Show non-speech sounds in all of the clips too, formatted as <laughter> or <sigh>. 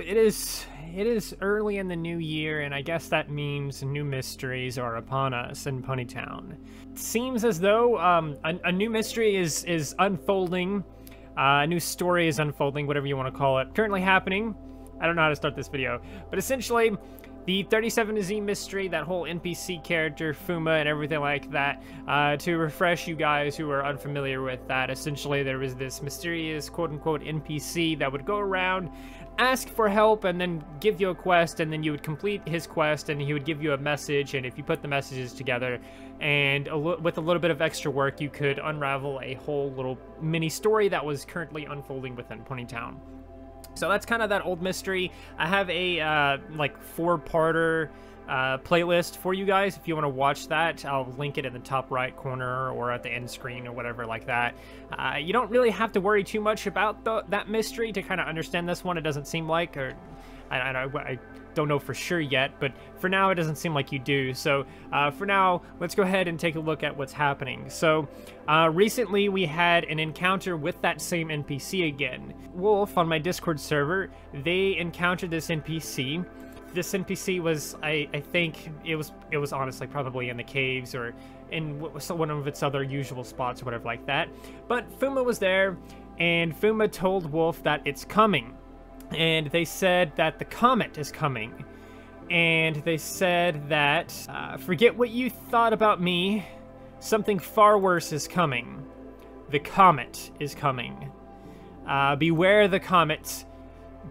it is it is early in the new year, and I guess that means new mysteries are upon us in Ponytown. It seems as though um, a, a, new mystery is is unfolding, uh, a new story is unfolding, whatever you want to call it. Currently happening. I don't know how to start this video, but essentially, the 37Z mystery, that whole NPC character, Fuma, and everything like that. Uh, to refresh you guys who are unfamiliar with that, essentially there was this mysterious quote-unquote NPC that would go around, ask for help, and then give you a quest, and then you would complete his quest, and he would give you a message, and if you put the messages together, and a with a little bit of extra work, you could unravel a whole little mini story that was currently unfolding within Ponytown. So that's kind of that old mystery. I have a uh, like four-parter uh, playlist for you guys. If you want to watch that, I'll link it in the top right corner or at the end screen or whatever like that. Uh, you don't really have to worry too much about the, that mystery to kind of understand this one. It doesn't seem like, or I, don't I, I don't know for sure yet, but for now it doesn't seem like you do. So uh, for now, let's go ahead and take a look at what's happening. So uh, recently we had an encounter with that same NPC again. Wolf on my Discord server, they encountered this NPC. This NPC was, I, I think, it was it was honestly probably in the caves or in one of its other usual spots or whatever like that. But Fuma was there, and Fuma told Wolf that it's coming and they said that the comet is coming. And they said that, uh, forget what you thought about me, something far worse is coming. The comet is coming. Uh, beware the comet.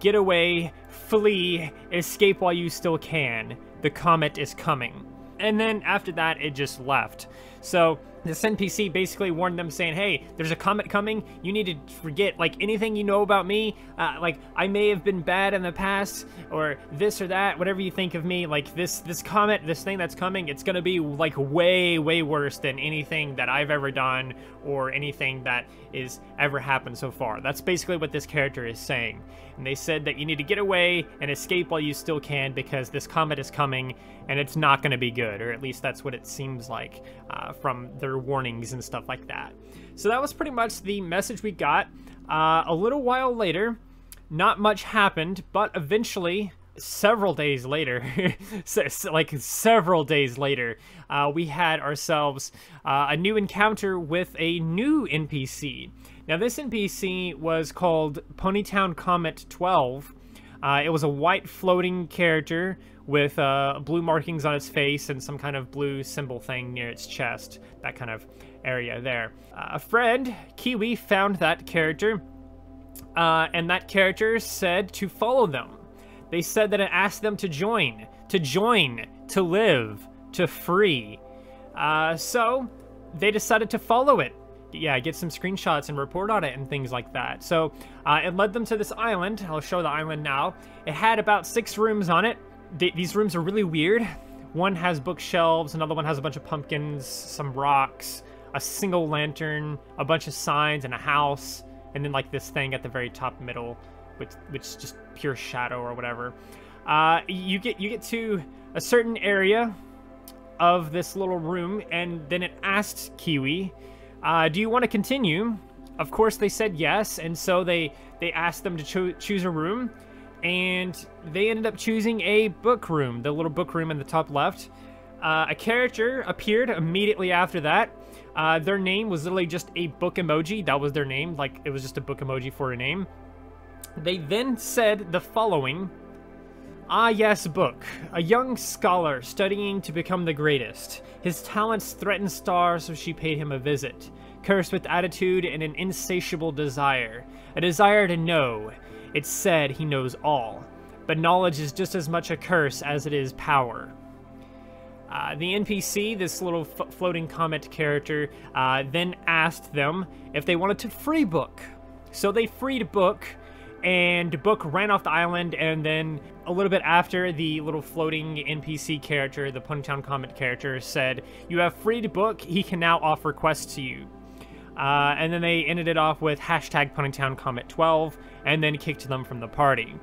Get away, flee, escape while you still can. The comet is coming. And then after that, it just left. So this NPC basically warned them saying, hey, there's a comet coming. You need to forget, like, anything you know about me. Uh, like, I may have been bad in the past, or this or that, whatever you think of me. Like, this, this comet, this thing that's coming, it's gonna be, like, way, way worse than anything that I've ever done, or anything that is ever happened so far. That's basically what this character is saying. And they said that you need to get away and escape while you still can, because this comet is coming, and it's not gonna be good, or at least that's what it seems like uh, from their warnings and stuff like that. So that was pretty much the message we got. Uh, a little while later, not much happened, but eventually, several days later, <laughs> like several days later, uh, we had ourselves uh, a new encounter with a new NPC. Now, this NPC was called Ponytown Comet 12. Uh, it was a white floating character with uh, blue markings on its face and some kind of blue symbol thing near its chest. That kind of area there. Uh, a friend, Kiwi, found that character, uh, and that character said to follow them. They said that it asked them to join, to join, to live, to free. Uh, so they decided to follow it yeah, get some screenshots and report on it and things like that. So uh, it led them to this island. I'll show the island now. It had about six rooms on it th these rooms are really weird. One has bookshelves, another one has a bunch of pumpkins, some rocks, a single lantern, a bunch of signs, and a house, and then like this thing at the very top middle, which which is just pure shadow or whatever. Uh, you get you get to a certain area of this little room, and then it asked Kiwi, uh, "Do you want to continue?" Of course, they said yes, and so they they asked them to cho choose a room and they ended up choosing a book room, the little book room in the top left. Uh, a character appeared immediately after that. Uh, their name was literally just a book emoji. That was their name. Like, it was just a book emoji for a name. They then said the following. Ah yes, book. A young scholar studying to become the greatest. His talents threatened Star, so she paid him a visit. Cursed with attitude and an insatiable desire. A desire to know. It's said he knows all, but knowledge is just as much a curse as it is power. Uh, the NPC, this little floating comet character, uh, then asked them if they wanted to free Book. So they freed Book, and Book ran off the island, and then a little bit after, the little floating NPC character, the Ponytown Comet character, said, You have freed Book, he can now offer quests to you. Uh, and then they ended it off with hashtag Ponytown Comet 12 and then kicked them from the party.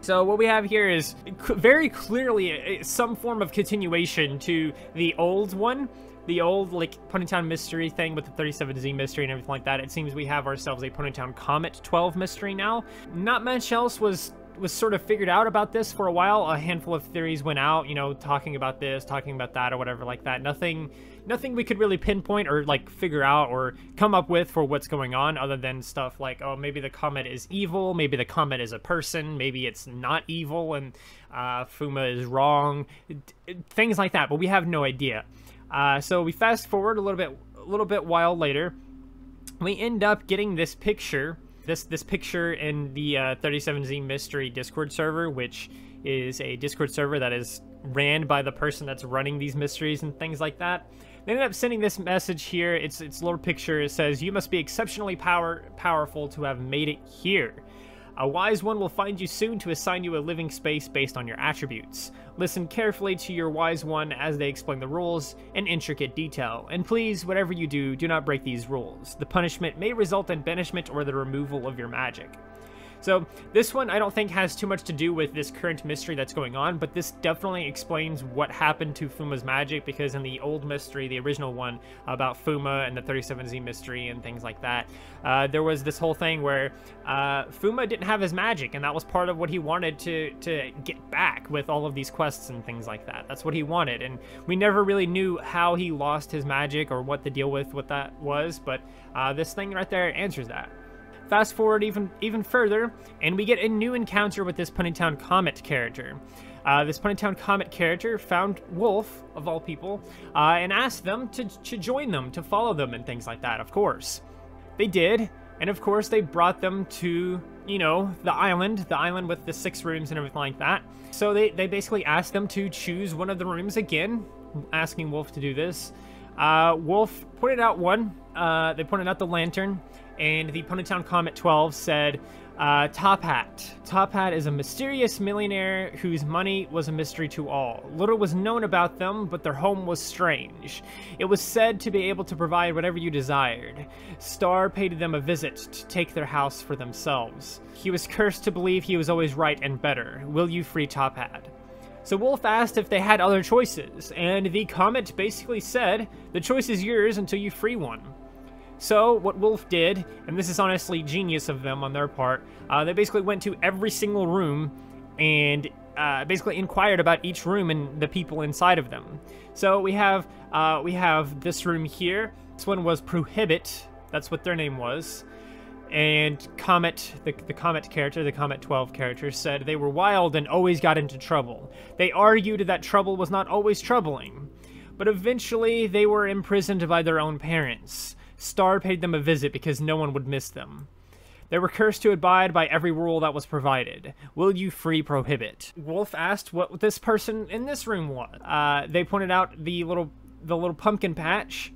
So what we have here is very clearly some form of continuation to the old one, the old like Ponytown mystery thing with the 37Z mystery and everything like that. It seems we have ourselves a Ponytown Comet 12 mystery now. Not much else was was sort of figured out about this for a while. A handful of theories went out, you know, talking about this, talking about that, or whatever like that. Nothing, nothing we could really pinpoint or like figure out or come up with for what's going on, other than stuff like, oh, maybe the comet is evil, maybe the comet is a person, maybe it's not evil, and uh, Fuma is wrong, things like that. But we have no idea. Uh, so we fast forward a little bit, a little bit while later, we end up getting this picture this this picture in the uh, 37Z Mystery Discord server, which is a Discord server that is ran by the person that's running these mysteries and things like that. They ended up sending this message here. It's it's little picture. It says, "You must be exceptionally power powerful to have made it here." A wise one will find you soon to assign you a living space based on your attributes. Listen carefully to your wise one as they explain the rules in intricate detail, and please, whatever you do, do not break these rules. The punishment may result in banishment or the removal of your magic. So this one I don't think has too much to do with this current mystery that's going on, but this definitely explains what happened to Fuma's magic because in the old mystery, the original one about Fuma and the 37Z mystery and things like that, uh, there was this whole thing where uh, Fuma didn't have his magic, and that was part of what he wanted to to get back with all of these quests and things like that. That's what he wanted, and we never really knew how he lost his magic or what the deal with what that was, but uh, this thing right there answers that. Fast forward even even further, and we get a new encounter with this Ponytown Comet character. Uh, this Ponytown Comet character found Wolf, of all people, uh, and asked them to, to join them, to follow them, and things like that, of course. They did, and of course they brought them to, you know, the island, the island with the six rooms and everything like that. So they, they basically asked them to choose one of the rooms again, asking Wolf to do this. Uh, Wolf pointed out one, uh, they pointed out the lantern, and the Ponytown Comet 12 said, uh, Top Hat. Top Hat is a mysterious millionaire whose money was a mystery to all. Little was known about them, but their home was strange. It was said to be able to provide whatever you desired. Star paid them a visit to take their house for themselves. He was cursed to believe he was always right and better. Will you free Top Hat? So Wolf asked if they had other choices, and the comet basically said, the choice is yours until you free one. So what Wolf did, and this is honestly genius of them on their part, uh, they basically went to every single room and uh, basically inquired about each room and the people inside of them. So we have uh, we have this room here. This one was Prohibit. That's what their name was. And Comet, the, the Comet character, the Comet 12 character, said they were wild and always got into trouble. They argued that trouble was not always troubling. But eventually, they were imprisoned by their own parents. Star paid them a visit because no one would miss them. They were cursed to abide by every rule that was provided. Will you free prohibit? Wolf asked what this person in this room was. Uh, they pointed out the little the little pumpkin patch.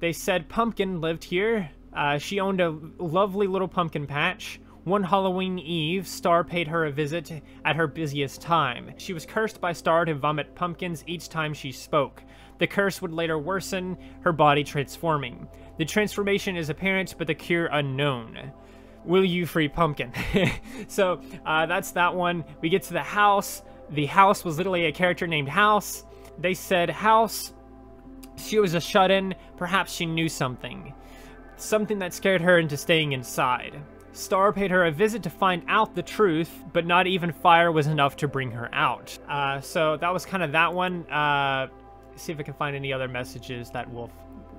They said Pumpkin lived here. Uh, she owned a lovely little pumpkin patch. One Halloween Eve, Star paid her a visit at her busiest time. She was cursed by Star to vomit pumpkins each time she spoke. The curse would later worsen, her body transforming. The transformation is apparent, but the cure unknown. Will you free Pumpkin? <laughs> so uh, that's that one. We get to the house. The house was literally a character named House. They said House. She was a shut-in. Perhaps she knew something. Something that scared her into staying inside. Star paid her a visit to find out the truth, but not even fire was enough to bring her out. Uh, so that was kind of that one. Uh, see if I can find any other messages that Wolf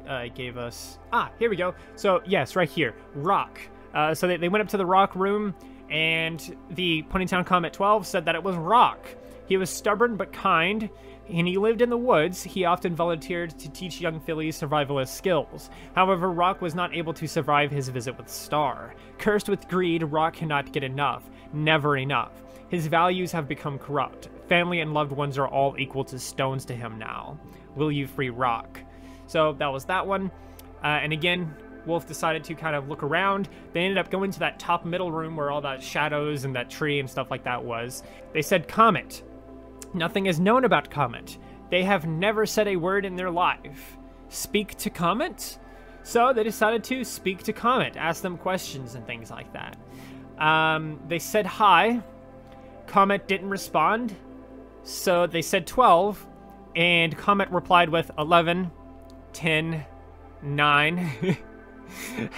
uh, gave us. Ah, here we go. So, yes, right here. Rock. Uh, so they, they went up to the rock room, and the Ponytown Comet 12 said that it was Rock. He was stubborn but kind, and he lived in the woods. He often volunteered to teach young fillies survivalist skills. However, Rock was not able to survive his visit with Star. Cursed with greed, Rock cannot get enough. Never enough. His values have become corrupt. Family and loved ones are all equal to stones to him now. Will you free Rock? So that was that one. Uh, and again, Wolf decided to kind of look around. They ended up going to that top middle room where all that shadows and that tree and stuff like that was. They said Comet. Nothing is known about Comet. They have never said a word in their life. Speak to Comet? So they decided to speak to Comet, ask them questions and things like that. Um, they said hi. Comet didn't respond. So they said 12. And Comet replied with 11, 10, 9. <laughs>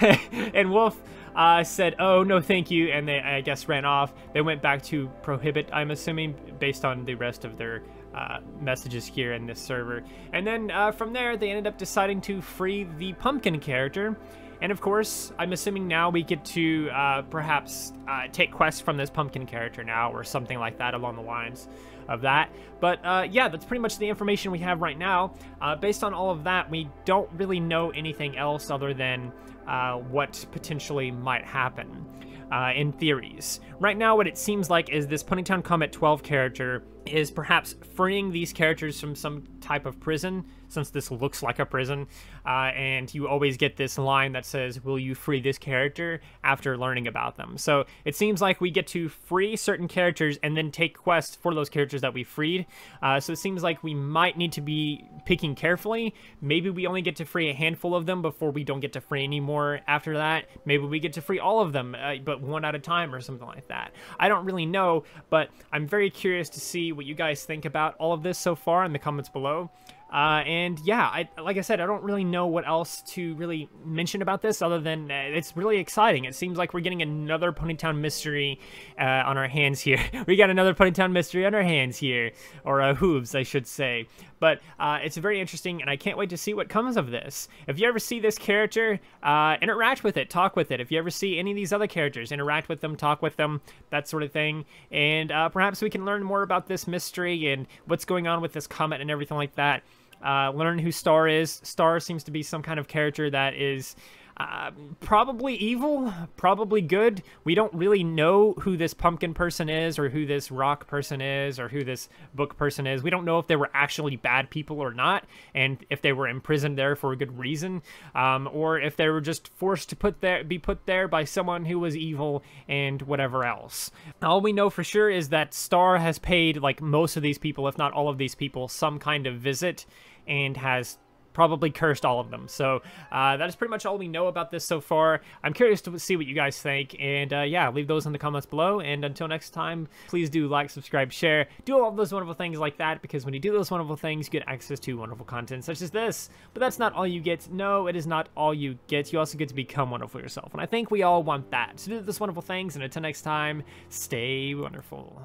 and Wolf uh, said, "Oh no, thank you," and they, I guess, ran off. They went back to prohibit. I'm assuming based on the rest of their uh, messages here in this server. And then uh, from there, they ended up deciding to free the pumpkin character. And of course, I'm assuming now we get to uh, perhaps uh, take quests from this pumpkin character now, or something like that along the lines of that. But uh, yeah, that's pretty much the information we have right now. Uh, based on all of that, we don't really know anything else other than uh, what potentially might happen uh, in theories. Right now, what it seems like is this Ponytown Comet 12 character is perhaps freeing these characters from some type of prison, since this looks like a prison, uh, and you always get this line that says, will you free this character after learning about them? So it seems like we get to free certain characters and then take quests for those characters that we freed. Uh, so it seems like we might need to be picking carefully. Maybe we only get to free a handful of them before we don't get to free anymore after that. Maybe we get to free all of them, uh, but one at a time or something like that. I don't really know, but I'm very curious to see what you guys think about all of this so far in the comments below. Uh, and yeah, I, like I said, I don't really know what else to really mention about this other than uh, it's really exciting. It seems like we're getting another Ponytown mystery uh, on our hands here. <laughs> we got another Ponytown mystery on our hands here, or uh, hooves, I should say. But uh, it's very interesting, and I can't wait to see what comes of this. If you ever see this character, uh, interact with it, talk with it. If you ever see any of these other characters, interact with them, talk with them, that sort of thing. And perhaps we can learn more about this mystery and what's going on with this comet and everything like that. Uh, learn who Star is. Star seems to be some kind of character that is probably evil, probably good. We don't really know who this pumpkin person is, or who this rock person is, or who this book person is. We don't know if they were actually bad people or not, and if they were imprisoned there for a good reason, um, or if they were just forced to put there, be put there by someone who was evil and whatever else. All we know for sure is that Star has paid like most of these people, if not all of these people, some kind of visit and has probably cursed all of them. So uh, that is pretty much all we know about this so far. I'm curious to see what you guys think, and uh, yeah, leave those in the comments below. And until next time, please do like, subscribe, share, do all those wonderful things like that, because when you do those wonderful things, you get access to wonderful content such as this. But that's not all you get. No, it is not all you get. You also get to become wonderful yourself, and I think we all want that. So do those wonderful things, and until next time, stay wonderful.